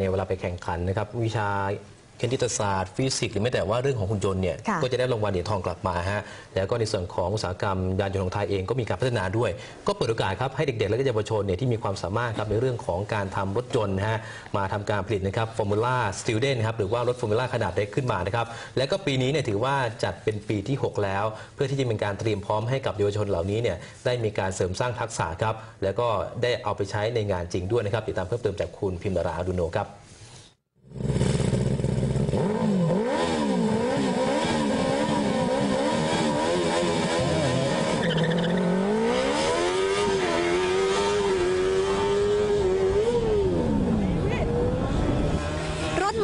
เนเวลาไปแข่งขันนะครับวิชา คณิตศาสตร์ ฟิสิกส์หรือแม้แต่ว่าเรื่องของหุ่นยนต์เนี่ยค่ะ ก็จะได้รางวัลเหรียญทองกลับมาฮะแล้วก็ในส่วนของอุตสาหกรรมยานยนต์ของไทยเองก็มีการพัฒนาด้วย ก็เปิดโอกาสครับให้เด็กๆ และก็เยาวชนเนี่ยที่มีความสามารถครับในเรื่องของการทำรถยนต์นะฮะมาทำการผลิตนะครับ Formula Student ครับหรือว่ารถ Formula ขนาดเล็กขึ้นมานะครับและก็ปีนี้เนี่ยถือว่าจัดเป็นปีที่ 6 แล้ว เพื่อที่จะเป็นการเตรียมพร้อมให้กับเยาวชนเหล่านี้เนี่ยได้มีการเสริมสร้างทักษะครับแล้วก็ได้เอาไปใช้ในงานจริงด้วยนะครับติดตามเพิ่มเติมจากคุณพิมพ์ดาราอดุโนครับรถ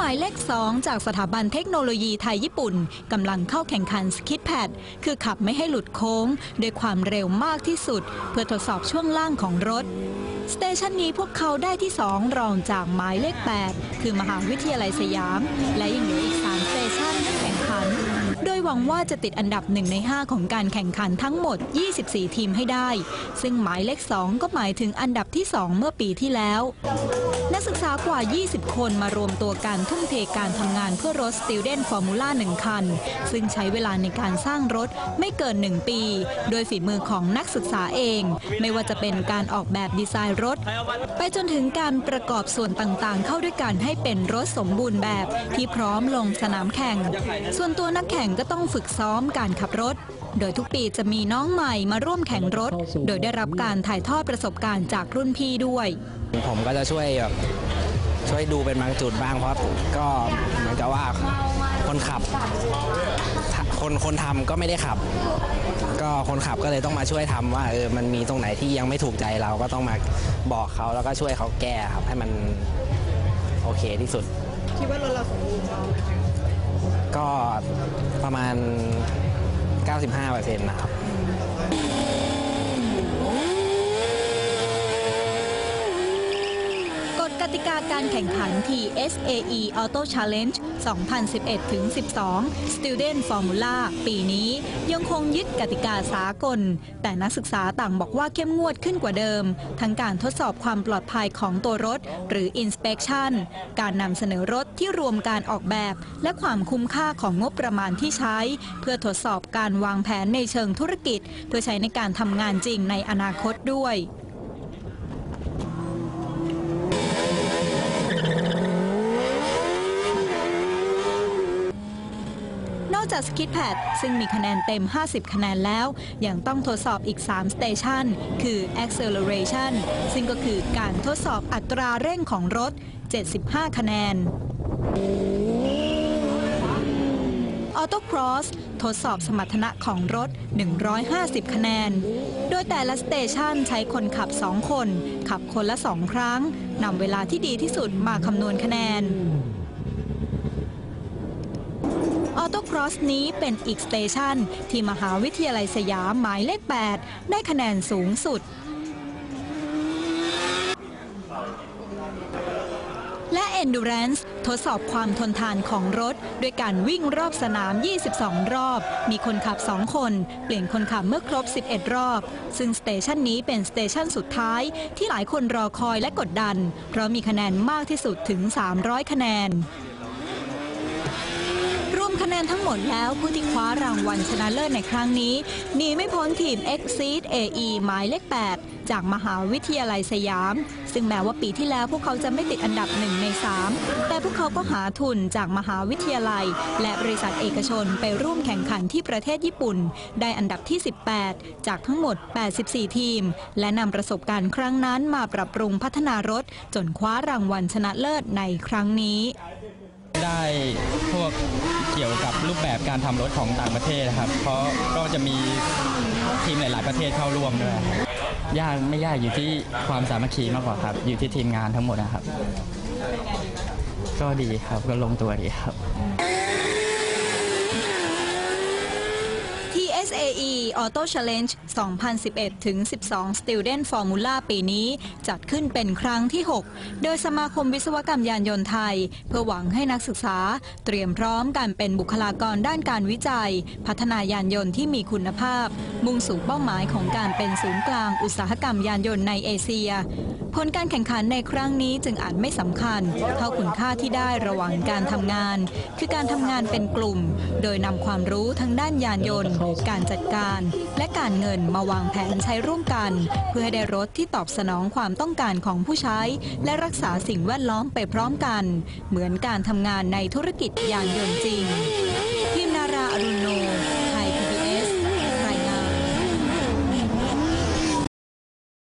หมายเลข 2 จากสถาบันเทคโนโลยีไทยญี่ปุ่นกำลังเข้าแข่งขันสคิดแพดคือขับไม่ให้หลุดโค้ง ด้วยความเร็วมากที่สุด เพื่อทดสอบช่วงล่างของรถ station นี้พวกเขาได้ที่ 2 รองจากหมายเลข 8 คือมหาวิทยาลัยสยาม และยังเหลืออีก3 station ให้แข่งขัน โดยหวังว่าจะติดอันดับ 1 ใน 5 ของการแข่งขันทั้งหมด 24 ทีมให้ได้ ซึ่งหมายเลข 2 ก็หมายถึงอันดับที่ 2 เมื่อปีที่แล้ว นักศึกษากว่า 20 คนมารวมตัวกันทุ่มเทการทำงานเพื่อรถ Student Formula 1 คัน ซึ่งใช้เวลาในการสร้างรถไม่เกิน 1 ปี โดยฝีมือของนักศึกษาเอง ไม่ว่าจะเป็นการออกแบบดีไซน์รถ ไปจนถึงการประกอบส่วนต่างๆ เข้าด้วยกันให้เป็นรถสมบูรณ์แบบที่พร้อมลงสนามแข่ง ส่วนตัวนักแข่งก็ต้องฝึกซ้อมการขับรถ โดยทุกปีจะมีน้องใหม่มาร่วมแข่งรถ โดยได้รับการถ่ายทอดประสบการณ์จากรุ่นพี่ด้วย ผมก็จะช่วยแบบช่วยดูเป็นบางจุดบ้างเพราะก็เหมือนกับว่าคนขับ คนคนทำก็ไม่ได้ขับ ก็คนขับก็เลยต้องมาช่วยทำว่าเออมันมีตรงไหนที่ยังไม่ถูกใจเราก็ต้องมาบอกเขาแล้วก็ช่วยเขาแก้ครับให้มันโอเคที่สุด คิดว่ารถเราสมบูรณ์ก็ ประมาณ 95%นะครับ กฎ กติกาการแข่งขัน TSAE Auto Challenge 2011-12 Student Formula ปีนี้ยังคงยึดกติกาสากล แต่นักศึกษาต่างบอกว่าเข้มงวดขึ้นกว่าเดิม ทั้งการทดสอบความปลอดภัยของตัวรถ หรือ Inspection การนำเสนอรถที่รวมการออกแบบ และความคุ้มค่าของงบประมาณที่ใช้ เพื่อทดสอบการวางแผนในเชิงธุรกิจ เพื่อใช้ในการทำงานจริงในอนาคตด้วย จาก skid pad ซึ่งมีคะแนนเต็ม 50 คะแนนแล้ว ยังต้องทดสอบอีก3 station คือ acceleration ซึ่งก็คือการทดสอบอัตราเร่งของรถ 75 คะแนน Autocross ทดสอบสมรรถนะของรถ 150 คะแนน โดยแต่ละ station ใช้คนขับ 2 คน ขับคนละ 2 ครั้งนำเวลาที่ดีที่สุดมาคำนวณคะแนน Autocross นี้เป็นอีก station ที่มหาวิทยาลัยสยามหมายเลข 8 ได้คะแนนสูงสุด และ Endurance ทดสอบความทนทานของรถ ด้วยการวิ่งรอบสนาม 22 รอบ มีคนขับ 2 คน เปลี่ยนคนขับเมื่อครบ 11 รอบ ซึ่ง station นี้เป็น station สุดท้าย ที่หลายคนรอคอยและกดดัน เพราะมีคะแนนมากที่สุดถึง 300 คะแนน รวมคะแนทั้งหมดแล้วผู้ที่คว้ารางวัลชนะเลิศในครั้งนี้หนีไม่พ้นทีม Exceed AE หมายเลข 8 จากมหาวิทยาลัยสยาม ซึ่งแม้ว่าปีที่แล้วพวกเขาจะไม่ติดอันดับ1ใน 3 แต่พวกเขาก็หาทุนจากมหาวิทยาลัย และบริษัทเอกชนไปร่วมแข่งขันที่ประเทศญี่ปุ่น ได้อันดับที่ 18 จากทั้งหมด 84 ทีม และนำประสบการณ์ครั้งนั้นมาปรับปรุงพัฒนารถ จนคว้ารางวัลชนะเลิศในครั้งนี้ ได้พวกเกี่ยวกับรูปแบบการทำรถของต่างประเทศนะครับ เพราะก็จะมีทีมหลาย ๆ ประเทศเข้าร่วมด้วยครับยากไม่ยากอยู่ที่ความสามัคคีมากกว่าครับ อยู่ที่ทีมงานทั้งหมดนะครับ ก็ดีครับก็ลงตัวดีครับ SAE Auto Challenge 2011 ถึง 12 Student Formula ปีนี้ จัดขึ้นเป็นครั้งที่ 6 โดยสมาคมวิศวกรรมยานยนต์ไทย เพื่อหวังให้นักศึกษา เตรียมพร้อมการเป็นบุคลากรด้านการวิจัย พัฒนายานยนต์ที่มีคุณภาพ มุ่งสู่เป้าหมายของการเป็นศูนย์กลางอุตสาหกรรมยานยนต์ในเอเชียผลการแข่งขันในครั้งนี้จึงอาจไม่สำคัญ เท่าคุณค่าที่ได้ระหว่างการทำงาน คือการทำงานเป็นกลุ่ม โดยนำความรู้ทั้งด้านยานยนต์การจัดการ และการเงินมาวางแผนใช้ร่วมกัน เพื่อให้ได้รถที่ตอบสนองความต้องการของผู้ใช้ และรักษาสิ่งแวดล้อมไปพร้อมกัน เหมือนการทำงานในธุรกิจอย่างยนต์จริงทีมนาราอรุณโน